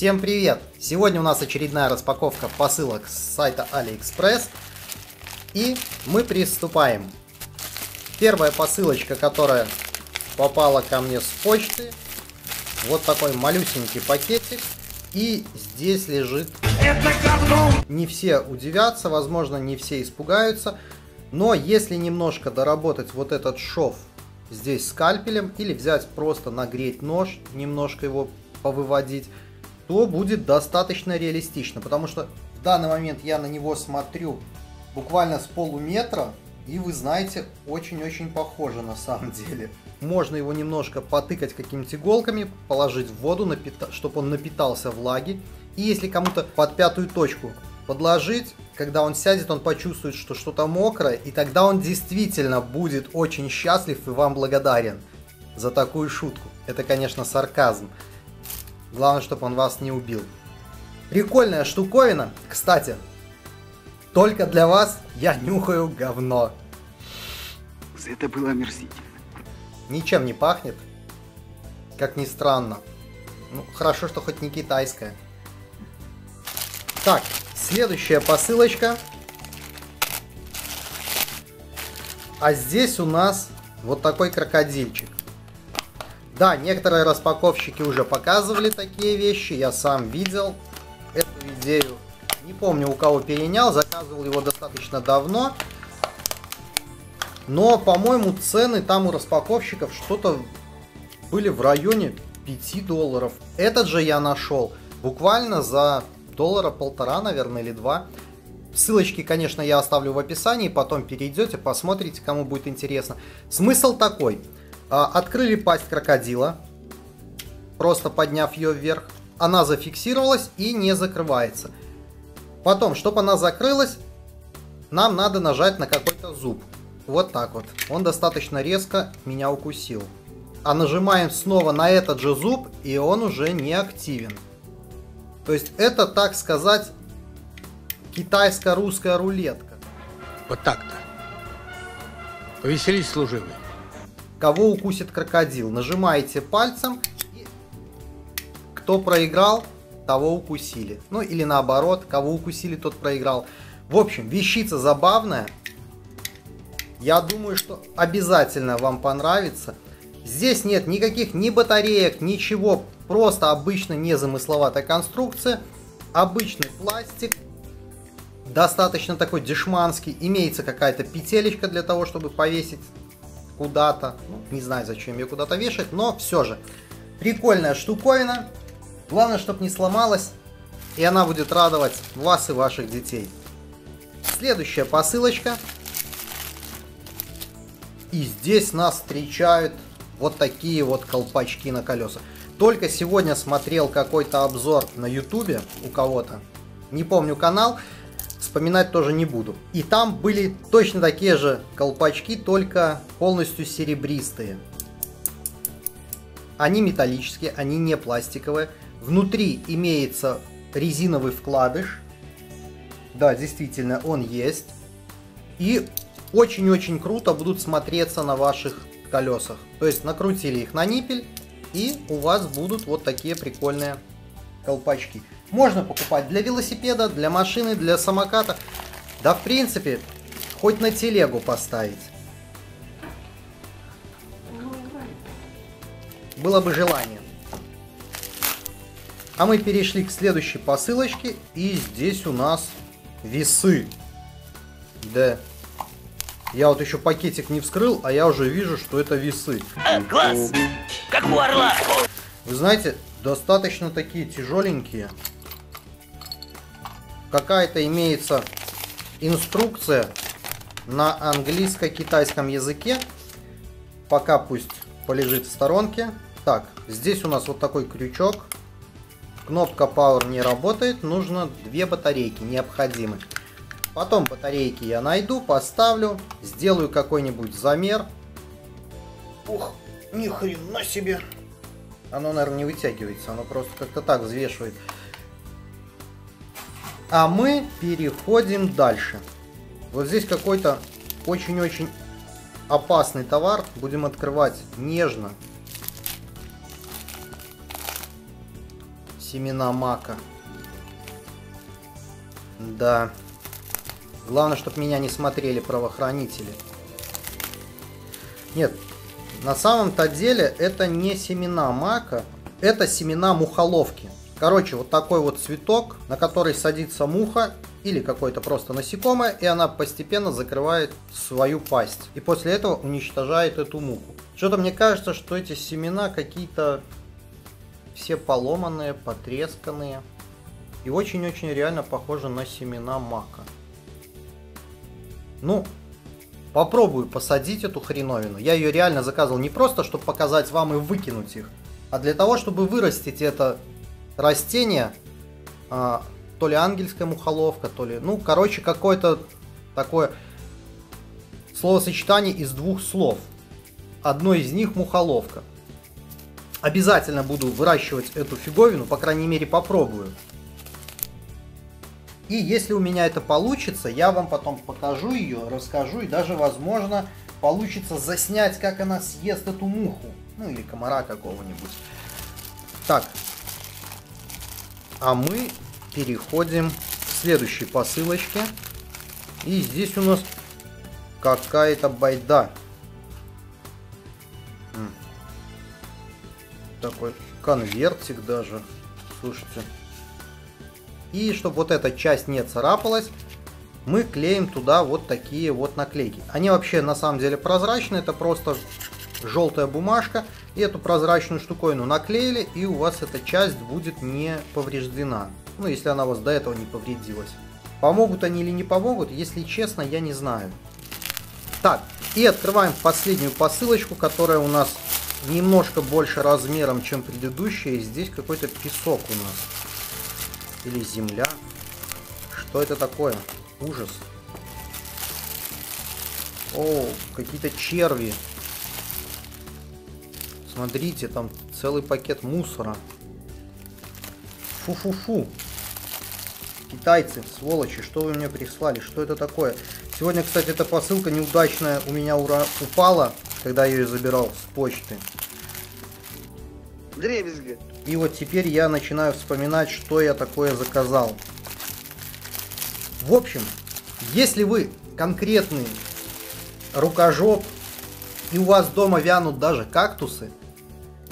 Всем привет! Сегодня у нас очередная распаковка посылок с сайта AliExpress. И мы приступаем. Первая посылочка, которая попала ко мне с почты. Вот такой малюсенький пакетик. И здесь лежит... Это говно! Не все удивятся, возможно, не все испугаются. Но если немножко доработать вот этот шов здесь скальпелем или взять просто нагреть нож, немножко его повыводить, то будет достаточно реалистично. Потому что в данный момент я на него смотрю буквально с полуметра, и вы знаете, очень-очень похоже на самом деле. Можно его немножко потыкать какими-то иголками, положить в воду, напита... чтобы он напитался влаги. И если кому-то под пятую точку подложить, когда он сядет, он почувствует, что что-то мокрое, и тогда он действительно будет очень счастлив и вам благодарен за такую шутку. Это, конечно, сарказм. Главное, чтобы он вас не убил. Прикольная штуковина. Кстати, только для вас я нюхаю говно. Это было омерзительно. Ничем не пахнет. Как ни странно. Ну, хорошо, что хоть не китайская. Так, следующая посылочка. А здесь у нас вот такой крокодильчик. Да, некоторые распаковщики уже показывали такие вещи, я сам видел эту идею. Не помню, у кого перенял, заказывал его достаточно давно. Но, по-моему, цены там у распаковщиков что-то были в районе 5 долларов. Этот же я нашел буквально за доллара полтора, наверное, или два. Ссылочки, конечно, я оставлю в описании, потом перейдете, посмотрите, кому будет интересно. Смысл такой – открыли пасть крокодила, просто подняв ее вверх. Она зафиксировалась и не закрывается. Потом, чтобы она закрылась, нам надо нажать на какой-то зуб. Вот так вот. Он достаточно резко меня укусил. А нажимаем снова на этот же зуб, и он уже не активен. То есть это, так сказать, китайско-русская рулетка. Вот так-то. Повеселись, служивый кого укусит крокодил. Нажимаете пальцем, и кто проиграл, того укусили. Ну или наоборот, кого укусили, тот проиграл. В общем, вещица забавная. Я думаю, что обязательно вам понравится. Здесь нет никаких ни батареек, ничего. Просто обычно незамысловатая конструкция. Обычный пластик. Достаточно такой дешманский. Имеется какая-то петелечка для того, чтобы повесить куда-то. Ну, не знаю, зачем ее куда-то вешать, но все же. Прикольная штуковина. Главное, чтобы не сломалась. И она будет радовать вас и ваших детей. Следующая посылочка. И здесь нас встречают вот такие вот колпачки на колесах. Только сегодня смотрел какой-то обзор на ютубе у кого-то. Не помню канал вспоминать тоже не буду. И там были точно такие же колпачки, только полностью серебристые. Они металлические, они не пластиковые. Внутри имеется резиновый вкладыш. Да, действительно, он есть. И очень-очень круто будут смотреться на ваших колесах. То есть накрутили их на ниппель, и у вас будут вот такие прикольные колпачки. Можно покупать для велосипеда, для машины, для самоката. Да, в принципе, хоть на телегу поставить. Было бы желание. А мы перешли к следующей посылочке. И здесь у нас весы. Да. Я вот еще пакетик не вскрыл, а я уже вижу, что это весы. А, класс! Как у орла! Вы знаете, достаточно такие тяжеленькие какая-то имеется инструкция на английско-китайском языке. Пока пусть полежит в сторонке. Так, здесь у нас вот такой крючок. Кнопка Power не работает, нужно две батарейки, необходимы. Потом батарейки я найду, поставлю, сделаю какой-нибудь замер. Ух, ни хрена себе. Оно, наверное, не вытягивается, оно просто как-то так взвешивает. А мы переходим дальше. Вот здесь какой-то очень-очень опасный товар. Будем открывать нежно. Семена мака. Да. Главное, чтобы меня не смотрели правоохранители. Нет, на самом-то деле это не семена мака, это семена мухоловки. Короче, вот такой вот цветок, на который садится муха или какое-то просто насекомое, и она постепенно закрывает свою пасть. И после этого уничтожает эту муху. Что-то мне кажется, что эти семена какие-то все поломанные, потресканные. И очень-очень реально похожи на семена мака. Ну, попробую посадить эту хреновину. Я ее реально заказывал не просто, чтобы показать вам и выкинуть их, а для того, чтобы вырастить это растение, а, то ли ангельская мухоловка, то ли, ну, короче, какое-то такое словосочетание из двух слов. Одно из них мухоловка. Обязательно буду выращивать эту фиговину, по крайней мере попробую. И если у меня это получится, я вам потом покажу ее, расскажу и даже, возможно, получится заснять, как она съест эту муху. Ну или комара какого-нибудь. Так. А мы переходим к следующей посылочке. И здесь у нас какая-то байда. Такой конвертик даже. Слушайте. И чтобы вот эта часть не царапалась, мы клеим туда вот такие вот наклейки. Они вообще на самом деле прозрачные, это просто желтая бумажка. И эту прозрачную штуковину наклеили, и у вас эта часть будет не повреждена. Ну, если она у вас до этого не повредилась. Помогут они или не помогут, если честно, я не знаю. Так, и открываем последнюю посылочку, которая у нас немножко больше размером, чем предыдущая. И здесь какой-то песок у нас. Или земля. Что это такое? Ужас. О, какие-то черви. Смотрите, там целый пакет мусора. Фу-фу-фу. Китайцы, сволочи, что вы мне прислали? Что это такое? Сегодня, кстати, эта посылка неудачная у меня ура упала, когда я ее забирал с почты. Дребезги. И вот теперь я начинаю вспоминать, что я такое заказал. В общем, если вы конкретный рукожоп, и у вас дома вянут даже кактусы,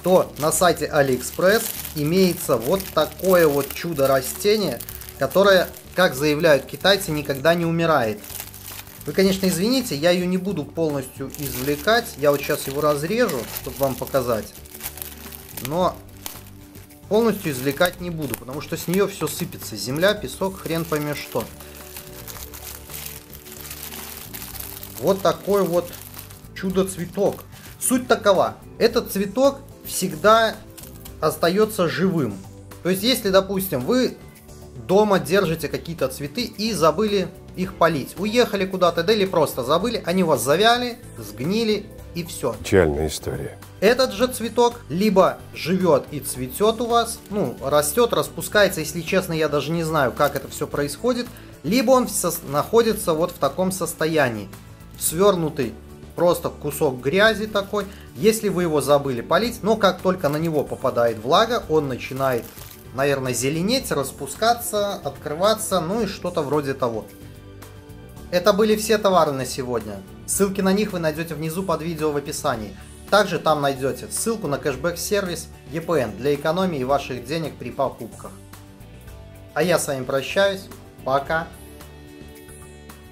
то на сайте AliExpress имеется вот такое вот чудо растение, которое, как заявляют китайцы, никогда не умирает. Вы, конечно, извините, я ее не буду полностью извлекать. Я вот сейчас его разрежу, чтобы вам показать. Но полностью извлекать не буду, потому что с нее все сыпется. Земля, песок, хрен пойми что. Вот такой вот чудо-цветок. Суть такова. Этот цветок всегда остается живым. То есть, если, допустим, вы дома держите какие-то цветы и забыли их полить. Уехали куда-то, да или просто забыли, они у вас завяли, сгнили и все. Печальная история. Этот же цветок либо живет и цветет у вас, ну, растет, распускается, если честно, я даже не знаю, как это все происходит, либо он находится вот в таком состоянии, свернутый просто кусок грязи такой. Если вы его забыли полить, но как только на него попадает влага, он начинает, наверное, зеленеть, распускаться, открываться, ну и что-то вроде того. Это были все товары на сегодня. Ссылки на них вы найдете внизу под видео в описании. Также там найдете ссылку на кэшбэк-сервис EPN для экономии ваших денег при покупках. А я с вами прощаюсь. Пока.